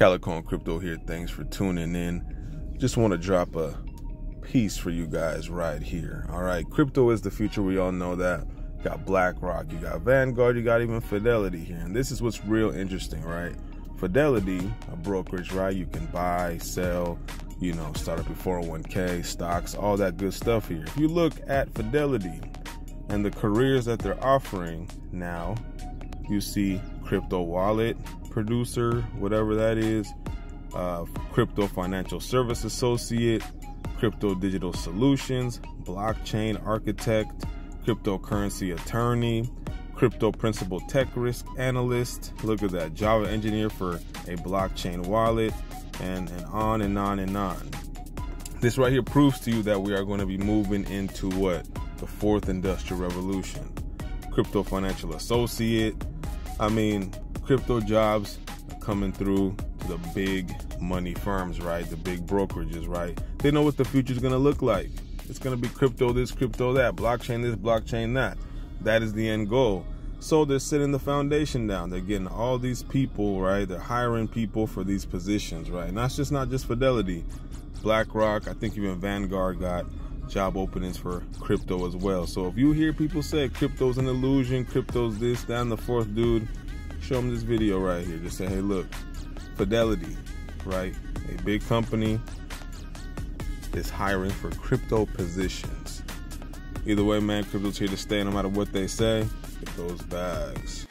Calico and Crypto here. Thanks for tuning in. Just want to drop a piece for you guys right here. All right, crypto is the future. We all know that. You got BlackRock, you got Vanguard, you got even Fidelity here. And this is what's real interesting, right? Fidelity, a brokerage, right? You can buy, sell, you know, start up your 401k, stocks, all that good stuff here. If you look at Fidelity and the careers that they're offering now, you see crypto wallet producer, whatever that is, uh, crypto financial service associate, crypto digital solutions, blockchain architect, cryptocurrency attorney, crypto principal tech risk analyst. Look at that, Java engineer for a blockchain wallet, and, and on and on and on. This right here proves to you that we are going to be moving into what? The fourth industrial revolution. Crypto financial associate. I mean, crypto jobs coming through to the big money firms, right? The big brokerages, right? They know what the future is going to look like. It's going to be crypto this, crypto that, blockchain this, blockchain that. That is the end goal. So they're setting the foundation down. They're getting all these people, right? They're hiring people for these positions, right? And that's just not just Fidelity. BlackRock, I think even Vanguard got job openings for crypto as well. So if you hear people say crypto's an illusion, crypto's this, that, and the fourth, dude, show them this video right here. Just say, hey, look, Fidelity, right? A big company is hiring for crypto positions. Either way, man, crypto's here to stay no matter what they say. Get those bags.